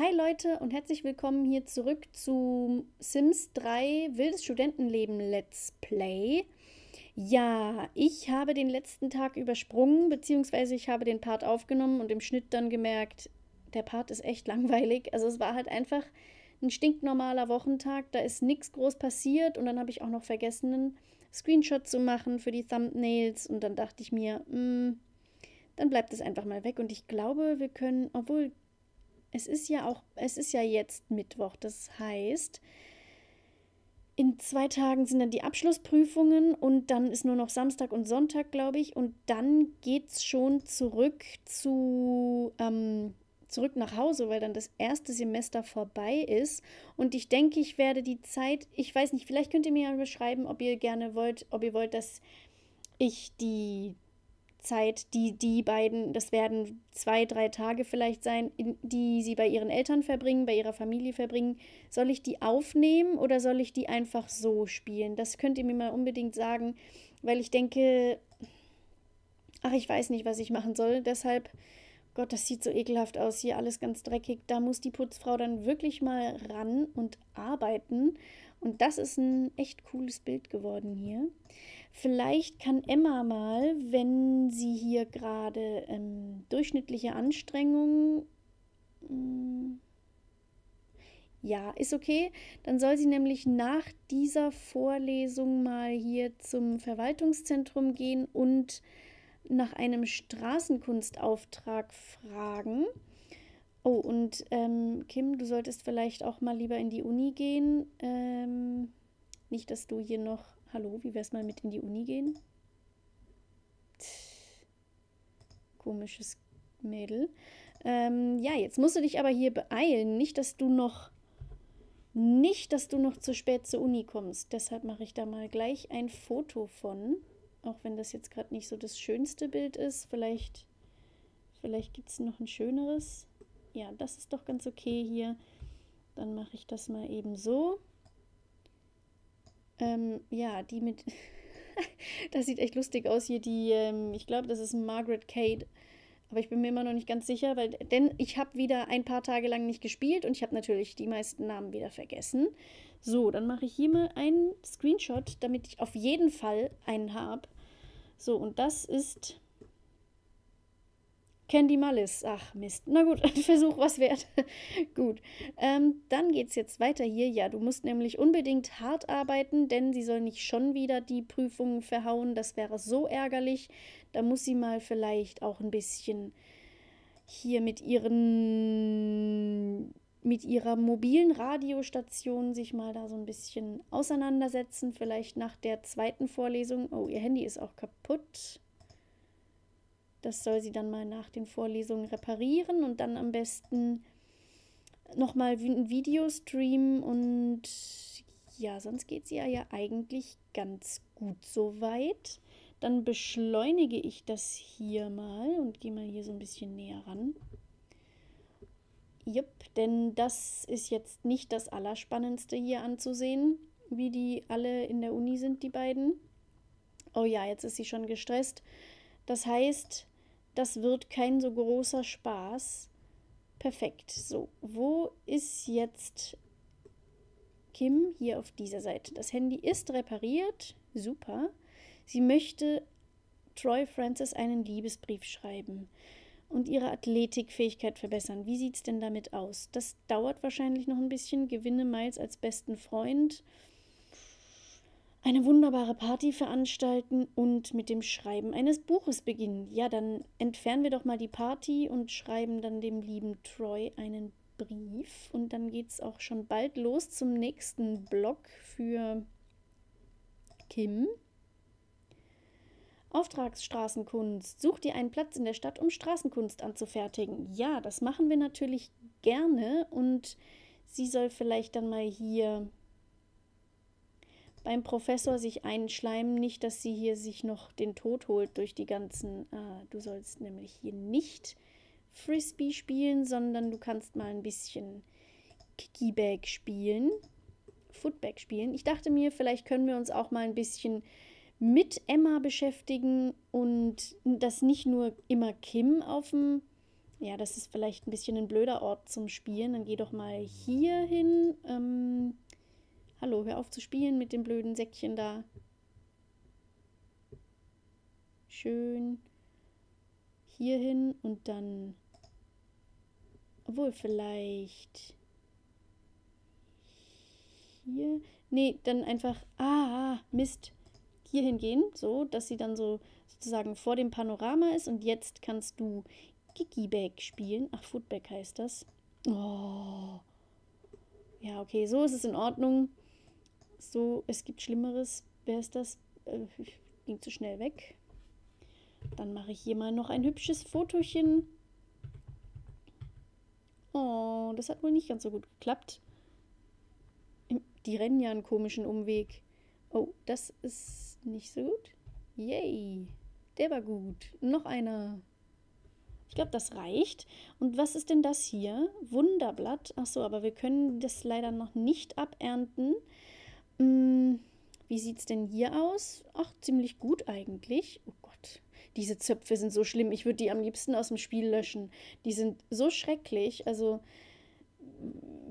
Hi Leute und herzlich willkommen hier zurück zu Sims 3 Wildes Studentenleben Let's Play. Ja, ich habe den letzten Tag übersprungen, beziehungsweise ich habe den Part aufgenommen und im Schnitt dann gemerkt, der Part ist echt langweilig. Also es war halt einfach ein stinknormaler Wochentag, da ist nichts groß passiert und dann habe ich auch noch vergessen, einen Screenshot zu machen für die Thumbnails und dann dachte ich mir, mh, hm, dann bleibt es einfach mal weg und ich glaube, wir können, obwohl es ist ja auch, es ist ja jetzt Mittwoch. Das heißt, in zwei Tagen sind dann die Abschlussprüfungen und dann ist nur noch Samstag und Sonntag, glaube ich. Und dann geht es schon zurück zu ähm, zurück nach Hause, weil dann das erste Semester vorbei ist. Und ich denke, ich werde die Zeit, ich weiß nicht, vielleicht könnt ihr mir ja beschreiben, ob ihr gerne wollt, ob ihr wollt, dass ich die Zeit, die die beiden, das werden zwei, drei Tage vielleicht sein, die sie bei ihren Eltern verbringen, bei ihrer Familie verbringen. Soll ich die aufnehmen oder soll ich die einfach so spielen? Das könnt ihr mir mal unbedingt sagen, weil ich denke, ach, ich weiß nicht, was ich machen soll. Deshalb, Gott, das sieht so ekelhaft aus hier, alles ganz dreckig. Da muss die Putzfrau dann wirklich mal ran und arbeiten. Und das ist ein echt cooles Bild geworden hier. Vielleicht kann Emma mal, wenn sie hier gerade ähm, durchschnittliche Anstrengungen. Hm, ja, ist okay. Dann soll sie nämlich nach dieser Vorlesung mal hier zum Verwaltungszentrum gehen und nach einem Straßenkunstauftrag fragen. Oh, und ähm, Kim, du solltest vielleicht auch mal lieber in die Uni gehen. Ähm, nicht, dass du hier noch Hallo, wie wär's mal mit in die Uni gehen? Komisches Mädel. Ähm, ja, jetzt musst du dich aber hier beeilen. Nicht, dass du noch. Nicht, dass du noch zu spät zur Uni kommst. Deshalb mache ich da mal gleich ein Foto von. Auch wenn das jetzt gerade nicht so das schönste Bild ist. Vielleicht, vielleicht gibt es noch ein schöneres. Ja, das ist doch ganz okay hier. Dann mache ich das mal eben so. Ähm, ja, die mit. das sieht echt lustig aus hier. Die, ähm, ich glaube, das ist Margaret Cade. Aber ich bin mir immer noch nicht ganz sicher, weil denn ich habe wieder ein paar Tage lang nicht gespielt und ich habe natürlich die meisten Namen wieder vergessen. So, dann mache ich hier mal einen Screenshot, damit ich auf jeden Fall einen habe. So, und das ist Candy Mallis. Ach Mist. Na gut, ein Versuch was wert. gut. Ähm, dann geht es jetzt weiter hier. Ja, du musst nämlich unbedingt hart arbeiten, denn sie soll nicht schon wieder die Prüfungen verhauen. Das wäre so ärgerlich. Da muss sie mal vielleicht auch ein bisschen hier mit ihren mit ihrer mobilen Radiostation sich mal da so ein bisschen auseinandersetzen. Vielleicht nach der zweiten Vorlesung. Oh, ihr Handy ist auch kaputt. Das soll sie dann mal nach den Vorlesungen reparieren und dann am besten nochmal ein Video streamen und ja, sonst geht sie ja, ja eigentlich ganz gut soweit. Dann beschleunige ich das hier mal und gehe mal hier so ein bisschen näher ran. Jupp, denn das ist jetzt nicht das Allerspannendste hier anzusehen, wie die alle in der Uni sind, die beiden. Oh ja, jetzt ist sie schon gestresst. Das heißt, das wird kein so großer Spaß. Perfekt. So, wo ist jetzt Kim? Hier auf dieser Seite. Das Handy ist repariert. Super. Sie möchte Troy Francis einen Liebesbrief schreiben und ihre Athletikfähigkeit verbessern. Wie sieht es denn damit aus? Das dauert wahrscheinlich noch ein bisschen. Gewinne Miles als besten Freund eine wunderbare Party veranstalten und mit dem Schreiben eines Buches beginnen. Ja, dann entfernen wir doch mal die Party und schreiben dann dem lieben Troy einen Brief. Und dann geht es auch schon bald los zum nächsten Blog für Kim. Auftragsstraßenkunst. Such dir einen Platz in der Stadt, um Straßenkunst anzufertigen. Ja, das machen wir natürlich gerne und sie soll vielleicht dann mal hier beim Professor sich einschleimen, nicht, dass sie hier sich noch den Tod holt durch die ganzen. Äh, du sollst nämlich hier nicht Frisbee spielen, sondern du kannst mal ein bisschen Kickybag spielen, Footbag spielen. Ich dachte mir, vielleicht können wir uns auch mal ein bisschen mit Emma beschäftigen und dass nicht nur immer Kim auf dem Ja, das ist vielleicht ein bisschen ein blöder Ort zum Spielen. Dann geh doch mal hier hin. Ähm, hallo, hör auf zu spielen mit dem blöden Säckchen da. Schön hier hin und dann. Obwohl, vielleicht. Hier. Nee, dann einfach. Ah, Mist. Hier hingehen, so, dass sie dann so sozusagen vor dem Panorama ist. Und jetzt kannst du Kikiback spielen. Ach, Footback heißt das. Oh. Ja, okay, so ist es in Ordnung. So, es gibt Schlimmeres. Wer ist das? Äh, ging zu schnell weg. Dann mache ich hier mal noch ein hübsches Fotochen. Oh, das hat wohl nicht ganz so gut geklappt. Die rennen ja einen komischen Umweg. Oh, das ist nicht so gut. Yay, der war gut. Noch einer. Ich glaube, das reicht. Und was ist denn das hier? Wunderblatt. Ach so, aber wir können das leider noch nicht abernten. Hm, wie sieht es denn hier aus? Ach, ziemlich gut eigentlich. Oh Gott, diese Zöpfe sind so schlimm. Ich würde die am liebsten aus dem Spiel löschen. Die sind so schrecklich. Also,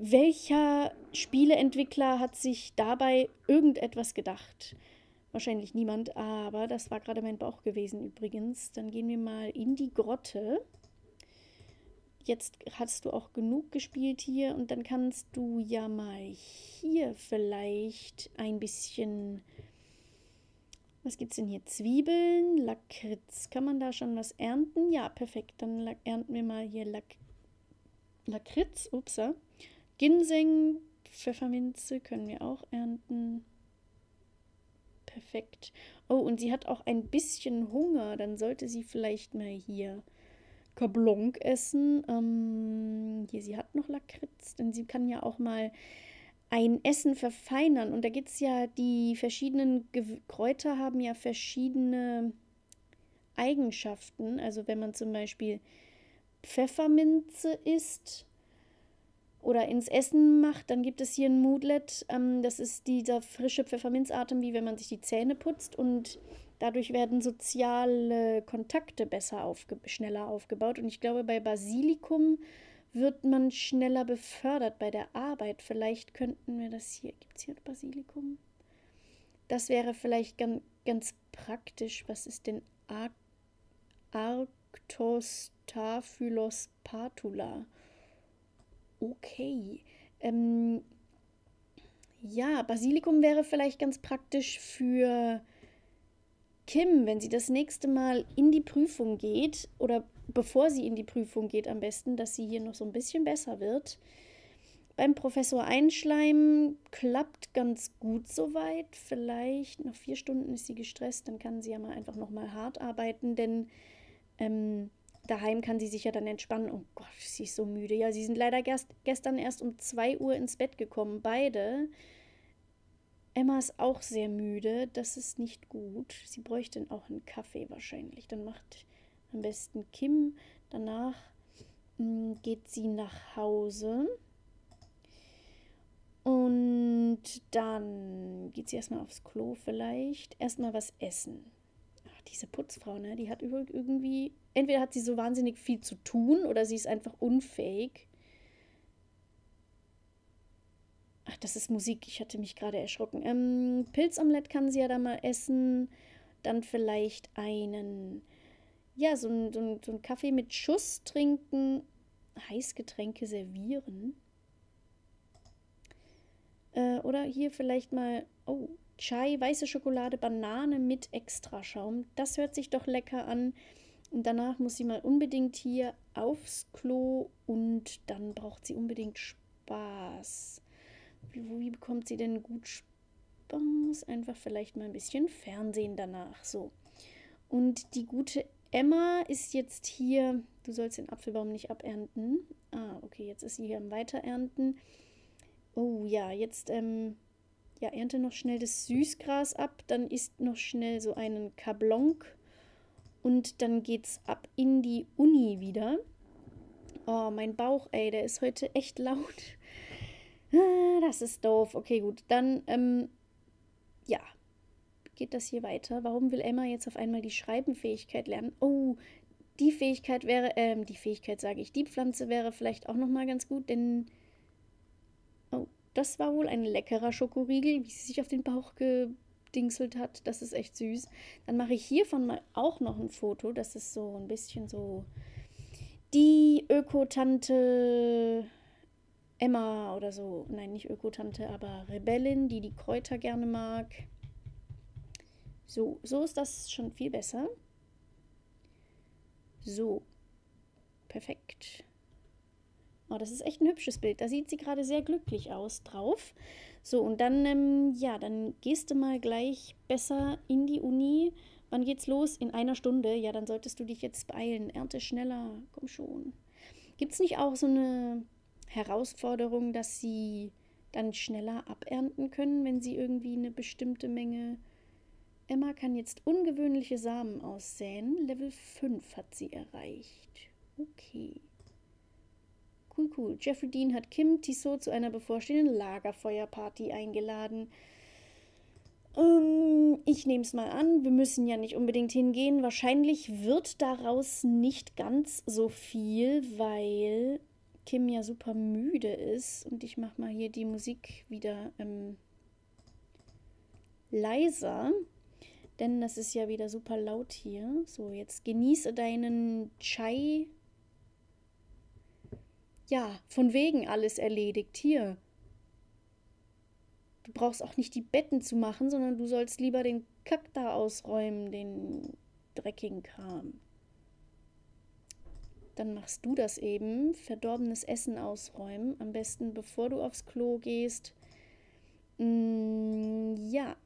welcher Spieleentwickler hat sich dabei irgendetwas gedacht? Wahrscheinlich niemand, aber das war gerade mein Bauch gewesen übrigens. Dann gehen wir mal in die Grotte. Jetzt hast du auch genug gespielt hier und dann kannst du ja mal hier vielleicht ein bisschen. Was gibt es denn hier? Zwiebeln, Lakritz. Kann man da schon was ernten? Ja, perfekt. Dann ernten wir mal hier Lak Lakritz. Upsa. Ginseng, Pfefferminze können wir auch ernten. Perfekt. Oh, und sie hat auch ein bisschen Hunger. Dann sollte sie vielleicht mal hier Kablonk essen. Ähm, hier, sie hat noch Lakritz, denn sie kann ja auch mal ein Essen verfeinern. Und da gibt es ja, die verschiedenen Ge Kräuter haben ja verschiedene Eigenschaften. Also wenn man zum Beispiel Pfefferminze isst, oder ins Essen macht, dann gibt es hier ein Moodlet. Ähm, das ist dieser frische Pfefferminzatem, wie wenn man sich die Zähne putzt. Und dadurch werden soziale Kontakte besser aufge schneller aufgebaut. Und ich glaube, bei Basilikum wird man schneller befördert bei der Arbeit. Vielleicht könnten wir das hier. Gibt es hier Basilikum? Das wäre vielleicht ganz, ganz praktisch. Was ist denn Ar Arctostaphylos patula? Okay. Ähm, ja, Basilikum wäre vielleicht ganz praktisch für Kim, wenn sie das nächste Mal in die Prüfung geht oder bevor sie in die Prüfung geht am besten, dass sie hier noch so ein bisschen besser wird. Beim Professor Einschleim klappt ganz gut soweit. Vielleicht noch vier Stunden ist sie gestresst, dann kann sie ja mal einfach noch mal hart arbeiten, denn ähm, daheim kann sie sich ja dann entspannen. Oh Gott, sie ist so müde. Ja, sie sind leider gest gestern erst um 2 Uhr ins Bett gekommen, beide. Emma ist auch sehr müde. Das ist nicht gut. Sie bräuchte auch einen Kaffee wahrscheinlich. Dann macht am besten Kim. Danach mh, hm, geht sie nach Hause. Und dann geht sie erstmal aufs Klo vielleicht. Erstmal was essen diese Putzfrau, ne, die hat irgendwie, entweder hat sie so wahnsinnig viel zu tun oder sie ist einfach unfähig. Ach, das ist Musik, ich hatte mich gerade erschrocken. Ähm, Pilzomelett kann sie ja da mal essen. Dann vielleicht einen, ja, so ein, so so ein Kaffee mit Schuss trinken. Heißgetränke servieren. Äh, oder hier vielleicht mal, oh, Chai, weiße Schokolade, Banane mit Extraschaum. Das hört sich doch lecker an. Und danach muss sie mal unbedingt hier aufs Klo und dann braucht sie unbedingt Spaß. Wie, wie bekommt sie denn gut Spaß? Einfach vielleicht mal ein bisschen Fernsehen danach. So. Und die gute Emma ist jetzt hier. Du sollst den Apfelbaum nicht abernten. Ah, okay, jetzt ist sie hier am Weiterernten. Oh ja, jetzt ähm, ja, ernte noch schnell das Süßgras ab, dann isst noch schnell so einen Kablonk und dann geht's ab in die Uni wieder. Oh, mein Bauch, ey, der ist heute echt laut. Ah, das ist doof. Okay, gut. Dann, ähm, ja, geht das hier weiter. Warum will Emma jetzt auf einmal die Schreibenfähigkeit lernen? Oh, Die Fähigkeit wäre, ähm, die Fähigkeit sage ich, die Pflanze wäre vielleicht auch nochmal ganz gut, denn. Oh, das war wohl ein leckerer Schokoriegel, wie sie sich auf den Bauch gedingselt hat. Das ist echt süß. Dann mache ich hiervon mal auch noch ein Foto. Das ist so ein bisschen so. Die Ökotante Emma oder so. Nein, nicht Ökotante, aber Rebellin, die die Kräuter gerne mag. So, so ist das schon viel besser. So, perfekt. Oh, das ist echt ein hübsches Bild. Da sieht sie gerade sehr glücklich aus drauf. So, und dann, ähm, ja, dann gehst du mal gleich besser in die Uni. Wann geht's los? In einer Stunde. Ja, dann solltest du dich jetzt beeilen. Ernte schneller. Komm schon. Gibt es nicht auch so eine Herausforderung, dass sie dann schneller abernten können, wenn sie irgendwie eine bestimmte Menge. Emma kann jetzt ungewöhnliche Samen aussäen. Level 5 hat sie erreicht. Okay. Cool, cool. Jeffrey Dean hat Kim Tissot zu einer bevorstehenden Lagerfeuerparty eingeladen. Ähm, ich nehme es mal an, wir müssen ja nicht unbedingt hingehen. Wahrscheinlich wird daraus nicht ganz so viel, weil Kim ja super müde ist. Und ich mache mal hier die Musik wieder ähm, leiser. Denn das ist ja wieder super laut hier. So, jetzt genieße deinen Chai. Ja, von wegen alles erledigt. Hier. Du brauchst auch nicht die Betten zu machen, sondern du sollst lieber den Kack da ausräumen, den dreckigen Kram dann machst du das eben. Verdorbenes Essen ausräumen. Am besten bevor du aufs Klo gehst. Mm, ja.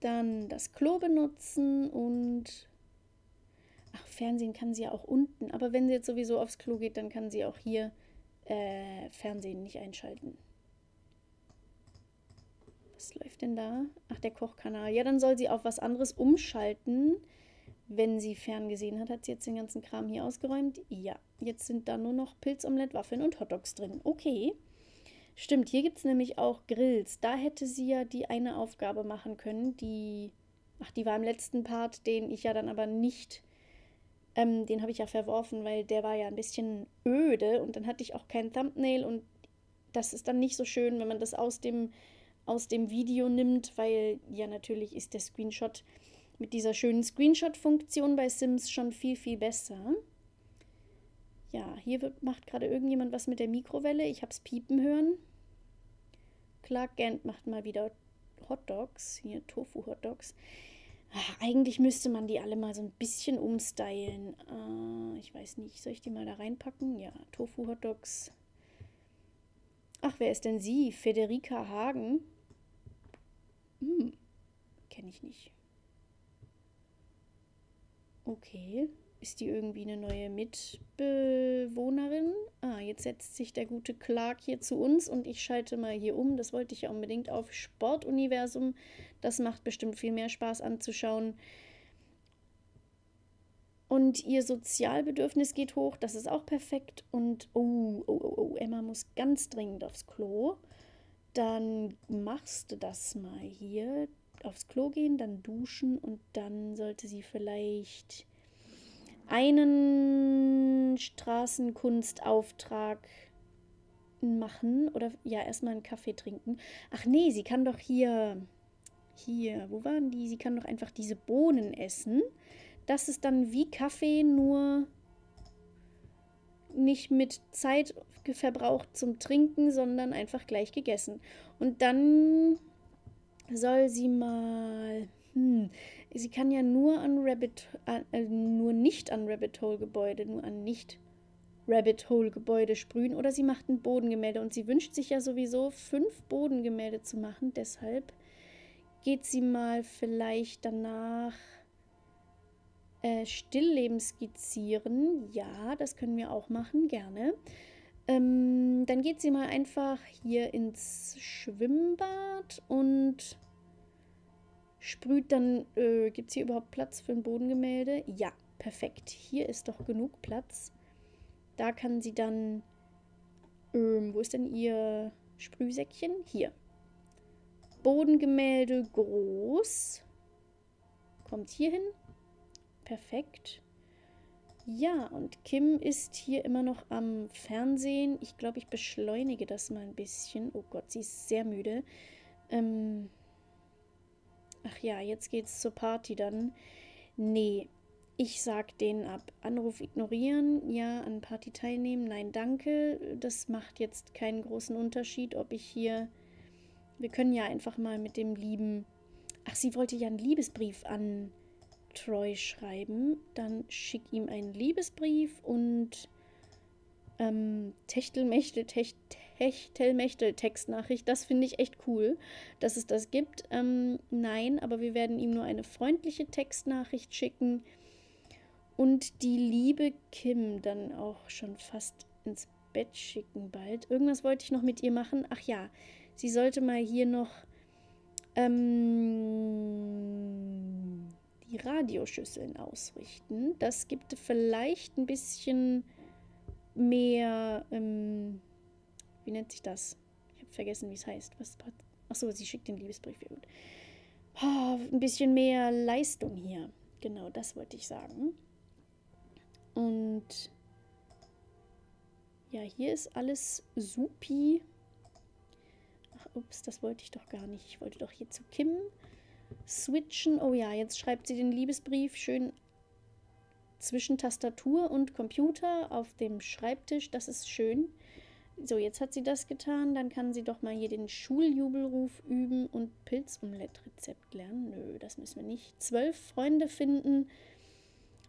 Dann das Klo benutzen und. Ach, Fernsehen kann sie ja auch unten. Aber wenn sie jetzt sowieso aufs Klo geht, dann kann sie auch hier äh, Fernsehen nicht einschalten. Was läuft denn da? Ach, der Kochkanal. Ja, dann soll sie auf was anderes umschalten wenn sie ferngesehen hat, hat sie jetzt den ganzen Kram hier ausgeräumt. Ja, jetzt sind da nur noch Pilzomelett, Waffeln und Hotdogs drin. Okay. Stimmt, hier gibt es nämlich auch Grills. Da hätte sie ja die eine Aufgabe machen können, die. Ach, die war im letzten Part, den ich ja dann aber nicht. Ähm, den habe ich ja verworfen, weil der war ja ein bisschen öde und dann hatte ich auch kein Thumbnail und das ist dann nicht so schön, wenn man das aus dem, aus dem Video nimmt, weil ja natürlich ist der Screenshot mit dieser schönen Screenshot-Funktion bei Sims schon viel, viel besser. Ja, hier wird, macht gerade irgendjemand was mit der Mikrowelle. Ich habe es piepen hören. Clark Gant macht mal wieder Hotdogs. Hier Tofu-Hotdogs. Eigentlich müsste man die alle mal so ein bisschen umstylen. Äh, ich weiß nicht, soll ich die mal da reinpacken? Ja, Tofu-Hotdogs. Ach, wer ist denn sie? Federica Hagen? Hm, kenne ich nicht. Okay. Ist die irgendwie eine neue Mitbewohnerin? Ah, jetzt setzt sich der gute Clark hier zu uns und ich schalte mal hier um. Das wollte ich ja unbedingt auf Sportuniversum. Das macht bestimmt viel mehr Spaß anzuschauen. Und ihr Sozialbedürfnis geht hoch, das ist auch perfekt. Und oh, oh, oh, oh, Emma muss ganz dringend aufs Klo. Dann machst du das mal hier aufs Klo gehen, dann duschen und dann sollte sie vielleicht einen Straßenkunstauftrag machen oder ja, erstmal einen Kaffee trinken. Ach nee, sie kann doch hier, hier, wo waren die? Sie kann doch einfach diese Bohnen essen. Das ist dann wie Kaffee, nur nicht mit Zeit verbraucht zum Trinken, sondern einfach gleich gegessen. Und dann soll sie mal. Hm, sie kann ja nur an Rabbit, äh, nur nicht an Rabbit Hole Gebäude, nur an nicht Rabbit Hole Gebäude sprühen oder sie macht ein Bodengemälde und sie wünscht sich ja sowieso fünf Bodengemälde zu machen. Deshalb geht sie mal vielleicht danach äh, Stillleben skizzieren. Ja, das können wir auch machen, gerne. Ähm, dann geht sie mal einfach hier ins Schwimmbad und sprüht dann. Äh, Gibt es hier überhaupt Platz für ein Bodengemälde? Ja, perfekt. Hier ist doch genug Platz. Da kann sie dann. Ähm, wo ist denn ihr Sprühsäckchen? Hier. Bodengemälde groß. Kommt hier hin. Perfekt. Ja, und Kim ist hier immer noch am Fernsehen. Ich glaube, ich beschleunige das mal ein bisschen. Oh Gott, sie ist sehr müde. Ähm Ach ja, jetzt geht's zur Party dann. Nee, ich sag denen ab. Anruf ignorieren, ja, an Party teilnehmen, nein, danke. Das macht jetzt keinen großen Unterschied, ob ich hier. Wir können ja einfach mal mit dem lieben. Ach, sie wollte ja einen Liebesbrief an Troy schreiben, dann schick ihm einen Liebesbrief und ähm, Techtelmechtel, Tech, Techtelmechtel Textnachricht. Das finde ich echt cool, dass es das gibt. Ähm, nein, aber wir werden ihm nur eine freundliche Textnachricht schicken und die liebe Kim dann auch schon fast ins Bett schicken bald. Irgendwas wollte ich noch mit ihr machen. Ach ja, sie sollte mal hier noch ähm, die Radioschüsseln ausrichten. Das gibt vielleicht ein bisschen mehr, ähm, wie nennt sich das? Ich habe vergessen, wie es heißt. Was, achso, sie schickt den Liebesbrief. Ja, gut. Oh, ein bisschen mehr Leistung hier. Genau, das wollte ich sagen. Und ja, hier ist alles supi. Ach, ups, das wollte ich doch gar nicht. Ich wollte doch hier zu Kim switchen. Oh ja, jetzt schreibt sie den Liebesbrief schön zwischen Tastatur und Computer auf dem Schreibtisch. Das ist schön. So, jetzt hat sie das getan. Dann kann sie doch mal hier den Schuljubelruf üben und Pilzomelett-Rezept lernen. Nö, das müssen wir nicht. Zwölf Freunde finden.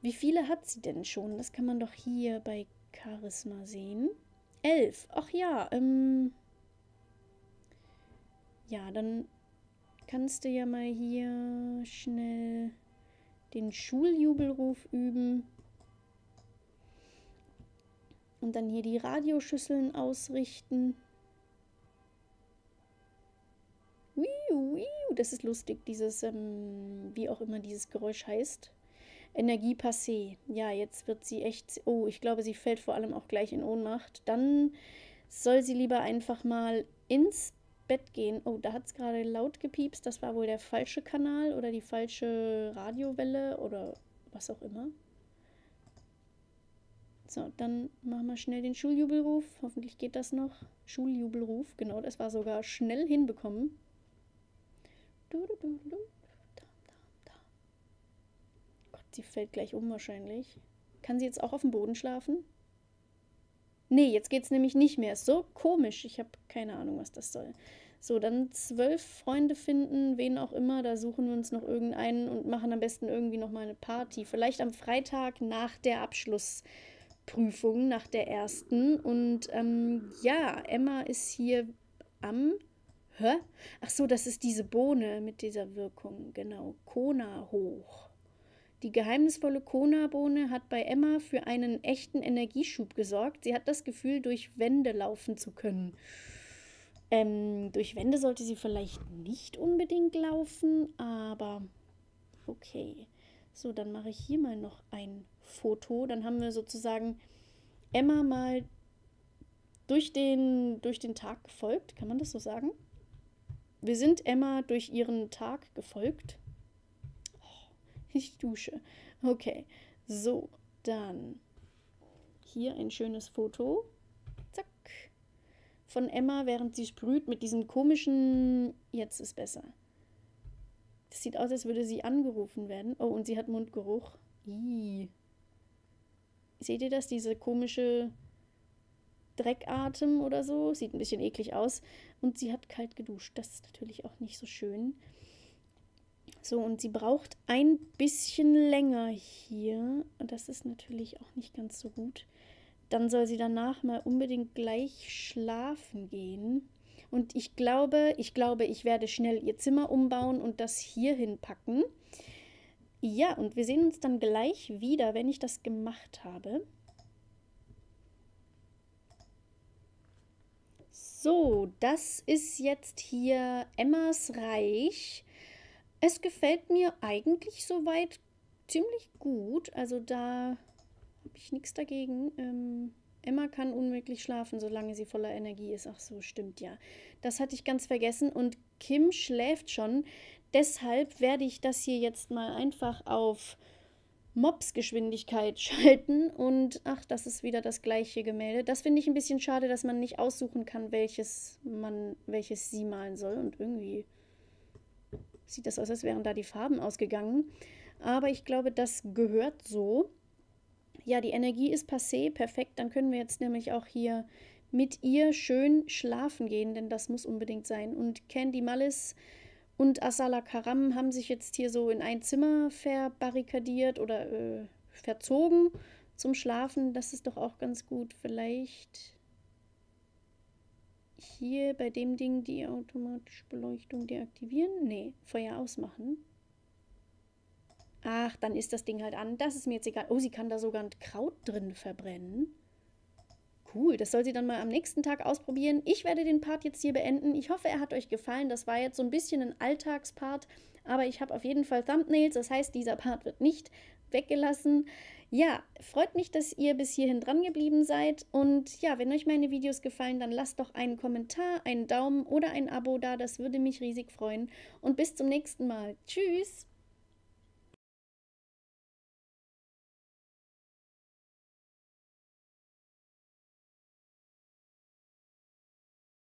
Wie viele hat sie denn schon? Das kann man doch hier bei Charisma sehen. Elf. Ach ja, ähm. Ja, dann kannst du ja mal hier schnell den Schuljubelruf üben. Und dann hier die Radioschüsseln ausrichten. Das ist lustig, dieses, ähm, wie auch immer dieses Geräusch heißt. Energie passé. Ja, jetzt wird sie echt. Oh, ich glaube, sie fällt vor allem auch gleich in Ohnmacht. Dann soll sie lieber einfach mal ins Bett gehen. Oh, da hat es gerade laut gepiepst. Das war wohl der falsche Kanal oder die falsche Radiowelle oder was auch immer. So, dann machen wir schnell den Schuljubelruf. Hoffentlich geht das noch. Schuljubelruf, genau, das war sogar schnell hinbekommen. Gott, sie fällt gleich um wahrscheinlich. Kann sie jetzt auch auf dem Boden schlafen? Nee, jetzt geht es nämlich nicht mehr. Ist so komisch. Ich habe keine Ahnung, was das soll. So, dann zwölf Freunde finden, wen auch immer. Da suchen wir uns noch irgendeinen und machen am besten irgendwie nochmal eine Party. Vielleicht am Freitag nach der Abschlussprüfung, nach der ersten. Und ähm, ja, Emma ist hier am. Hä? Ach so, das ist diese Bohne mit dieser Wirkung. Genau. Kona hoch. Die geheimnisvolle Kona-Bohne hat bei Emma für einen echten Energieschub gesorgt. Sie hat das Gefühl, durch Wände laufen zu können. Ähm, durch Wände sollte sie vielleicht nicht unbedingt laufen, aber okay. So, dann mache ich hier mal noch ein Foto. Dann haben wir sozusagen Emma mal durch den, durch den Tag gefolgt. Kann man das so sagen? Wir sind Emma durch ihren Tag gefolgt. Ich dusche. Okay. So, dann hier ein schönes Foto. Zack. Von Emma, während sie sprüht mit diesem komischen. Jetzt ist besser. Das sieht aus, als würde sie angerufen werden. Oh, und sie hat Mundgeruch. Ih. Seht ihr das? Diese komische Dreckatem oder so. Sieht ein bisschen eklig aus. Und sie hat kalt geduscht. Das ist natürlich auch nicht so schön. So, und sie braucht ein bisschen länger hier. Und das ist natürlich auch nicht ganz so gut. Dann soll sie danach mal unbedingt gleich schlafen gehen. Und ich glaube, ich glaube, ich werde schnell ihr Zimmer umbauen und das hier hinpacken. Ja, und wir sehen uns dann gleich wieder, wenn ich das gemacht habe. So, das ist jetzt hier Emmas Reich. Es gefällt mir eigentlich soweit ziemlich gut. Also da habe ich nichts dagegen. Ähm, Emma kann unmöglich schlafen, solange sie voller Energie ist. Ach so, stimmt ja. Das hatte ich ganz vergessen. Und Kim schläft schon. Deshalb werde ich das hier jetzt mal einfach auf Mops-Geschwindigkeit schalten und ach, das ist wieder das gleiche Gemälde. Das finde ich ein bisschen schade, dass man nicht aussuchen kann, welches man, welches sie malen soll. Und irgendwie sieht das aus, als wären da die Farben ausgegangen. Aber ich glaube, das gehört so. Ja, die Energie ist passé, perfekt. Dann können wir jetzt nämlich auch hier mit ihr schön schlafen gehen, denn das muss unbedingt sein. Und Candy Mallis und Asala Karam haben sich jetzt hier so in ein Zimmer verbarrikadiert oder äh, verzogen zum Schlafen. Das ist doch auch ganz gut. Vielleicht hier bei dem Ding die automatische Beleuchtung deaktivieren? Nee, Feuer ausmachen. Ach, dann ist das Ding halt an. Das ist mir jetzt egal. Oh, sie kann da sogar ein Kraut drin verbrennen. Cool, das soll sie dann mal am nächsten Tag ausprobieren. Ich werde den Part jetzt hier beenden. Ich hoffe, er hat euch gefallen. Das war jetzt so ein bisschen ein Alltagspart, aber ich habe auf jeden Fall Thumbnails. Das heißt, dieser Part wird nicht weggelassen. Ja, freut mich, dass ihr bis hierhin dran geblieben seid. Und ja, wenn euch meine Videos gefallen, dann lasst doch einen Kommentar, einen Daumen oder ein Abo da. Das würde mich riesig freuen. Und bis zum nächsten Mal. Tschüss!